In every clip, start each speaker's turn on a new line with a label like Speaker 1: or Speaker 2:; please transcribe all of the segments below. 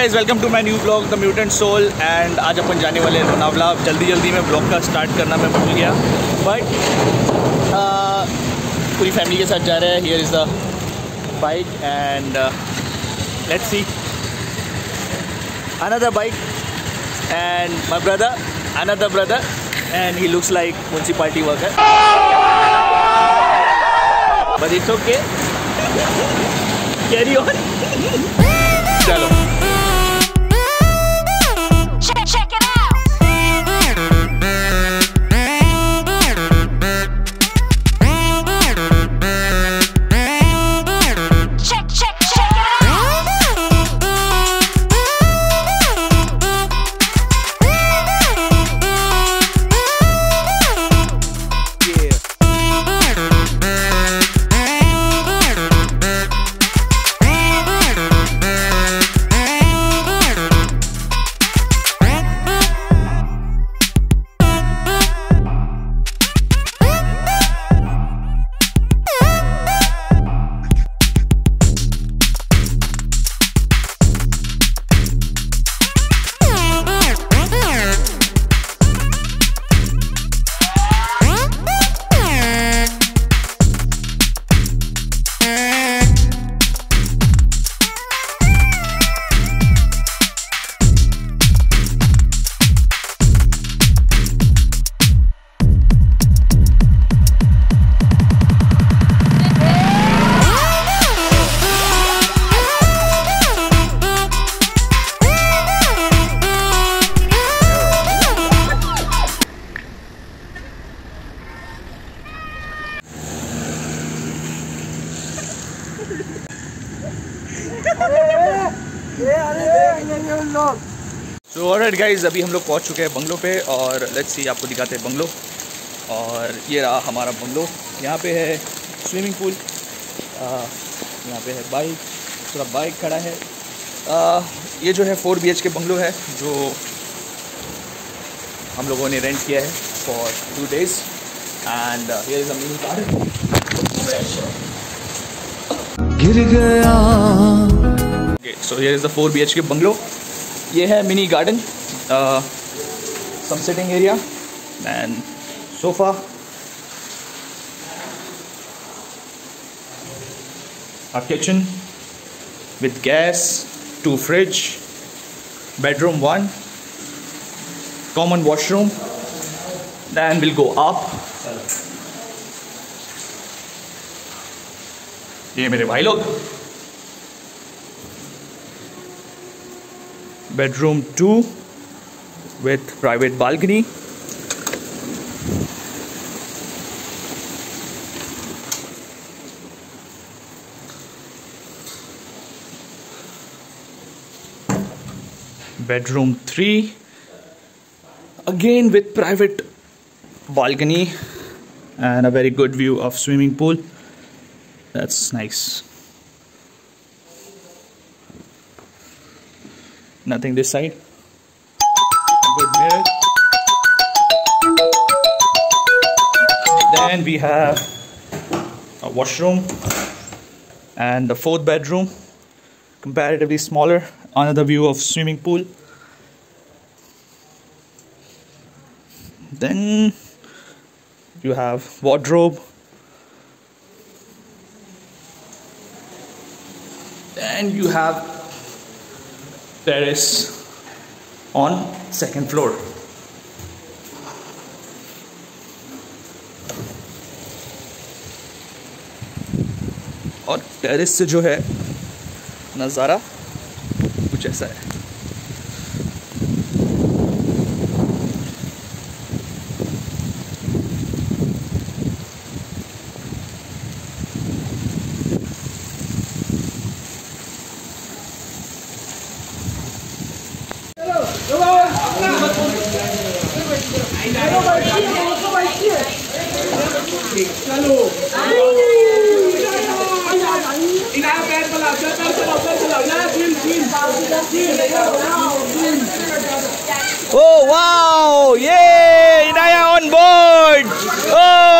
Speaker 1: Guys welcome to my new blog the mutant soul and आज अपन जाने वाले हैं लोनावला जल्दी जल्दी में ब्लॉग का स्टार्ट करना मैं भूल गया। बट पूरी फैमिली के साथ जा रहे हैं। Here is the bike and let's see another bike and my brother, another brother, and he looks like municipality worker. But it's okay. Carry on. चलो। सो ऑलराइट गाइज़ अभी हम लोग पहुँच चुके हैं बंगलो पे और लेट्स सी आपको दिखाते हैं बंगलो। और ये रहा हमारा बंगलो। यहाँ पे है स्विमिंग पूल यहाँ पे है बाइक थोड़ा बाइक खड़ा है। आ, ये जो है फोर बी के बंगलो है जो हम लोगों ने रेंट किया है for two days and here is a
Speaker 2: गिर गया।
Speaker 1: So here is the 4 BHK bungalow ये है mini garden some sitting area and sofa a kitchen with gas two fridge bedroom one common washroom then will go आप ये मेरे भाई लोग। Bedroom two with private balcony bedroom three again with private balcony and a very good view of swimming pool that's nice. Nothing this side? Good mirror then we have a washroom and the fourth bedroom comparatively smaller another view of swimming pool. Then you have wardrobe and you have terrace on second floor और terrace से जो है नज़ारा कुछ ऐसा है Oh, wow! Yay! Inaya on board! Oh!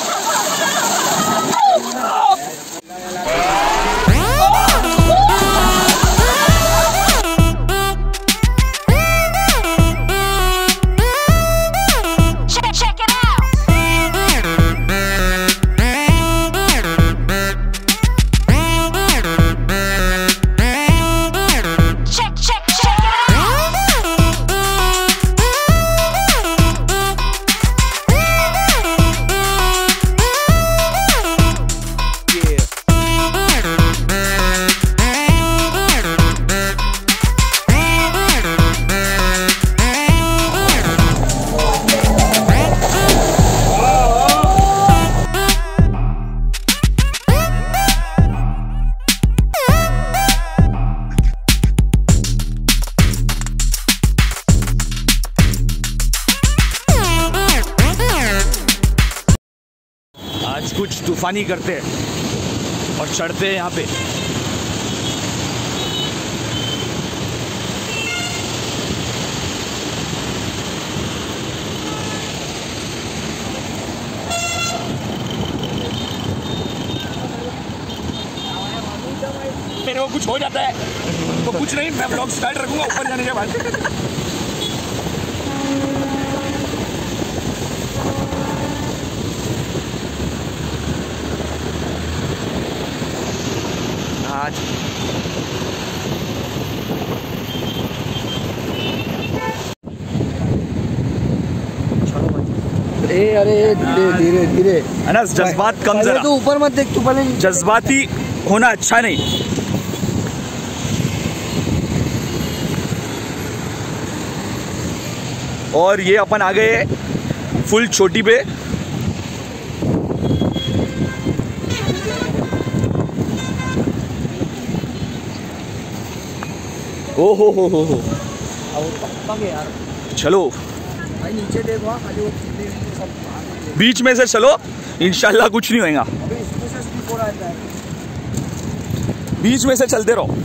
Speaker 1: तूफानी करते हैं और चढ़ते हैं यहाँ पे। को कुछ हो जाता है। तो कुछ नहीं, मैं ब्लॉग स्टार्ट रखूँगा, ऊपर जाने के बाद। आज
Speaker 3: ए अरे धीरे धीरे धीरे।
Speaker 1: अनस जज्बात कम जरा।
Speaker 3: तो ऊपर मत देख तू पहले
Speaker 1: जज्बाती होना अच्छा नहीं। और ये अपन आ गए फुल छोटी पे। ओ हो हो हो हो। चलो।
Speaker 3: भाई नीचे देखो खाली वो सब
Speaker 1: बीच में से चलो। इनशाला कुछ नहीं होएगा।
Speaker 3: हो है
Speaker 1: बीच में से चलते रहो।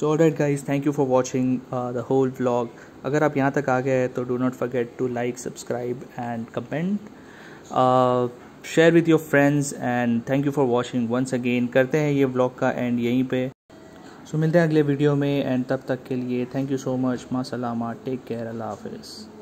Speaker 1: So that guys thank you for watching the whole blog अगर आप यहाँ तक आ गए तो do not forget to like subscribe and comment share with your friends and thank you for watching once again करते हैं ये ब्लॉग का एंड यहीं पर सो so, मिलते हैं अगले वीडियो में एंड तब तक के लिए थैंक यू सो मच माँ सलामा टेक केयर अल्लाह हाफिज़